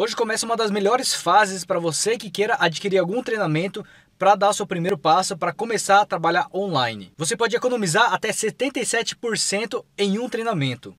Hoje começa uma das melhores fases para você que queira adquirir algum treinamento para dar seu primeiro passo para começar a trabalhar online. Você pode economizar até 77% em um treinamento.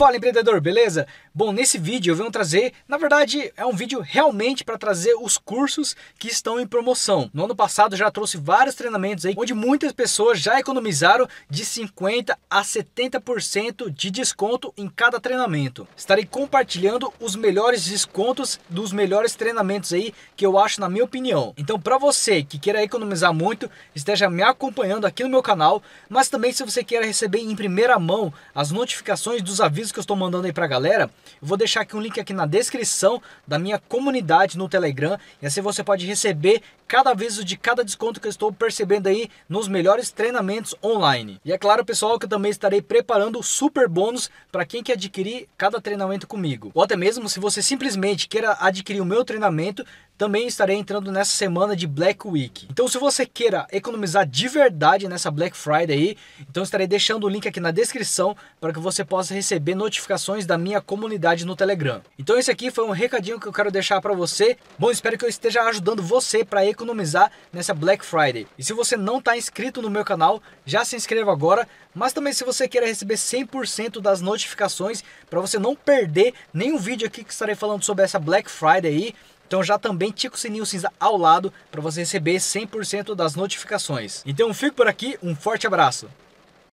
Fala empreendedor, beleza? Bom, nesse vídeo eu venho trazer, na verdade é um vídeo realmente para trazer os cursos que estão em promoção. No ano passado já trouxe vários treinamentos aí, onde muitas pessoas já economizaram de 50 a 70% de desconto em cada treinamento. Estarei compartilhando os melhores descontos dos melhores treinamentos aí que eu acho na minha opinião. Então para você que queira economizar muito, esteja me acompanhando aqui no meu canal, mas também se você quer receber em primeira mão as notificações dos avisos que eu estou mandando aí pra galera, vou deixar aqui um link aqui na descrição da minha comunidade no Telegram e assim você pode receber cada aviso de cada desconto que eu estou percebendo aí nos melhores treinamentos online. E é claro, pessoal, que eu também estarei preparando super bônus para quem quer adquirir cada treinamento comigo. Ou até mesmo se você simplesmente queira adquirir o meu treinamento, também estarei entrando nessa semana de Black Week. Então se você queira economizar de verdade nessa Black Friday aí, então estarei deixando o link aqui na descrição para que você possa receber notificações da minha comunidade no Telegram. Então esse aqui foi um recadinho que eu quero deixar para você. Bom, espero que eu esteja ajudando você para economizar nessa Black Friday. E se você não está inscrito no meu canal, já se inscreva agora. Mas também se você quer receber 100% das notificações para você não perder nenhum vídeo aqui que estarei falando sobre essa Black Friday aí, então já também tica o sininho cinza ao lado para você receber 100% das notificações. Então fico por aqui, um forte abraço.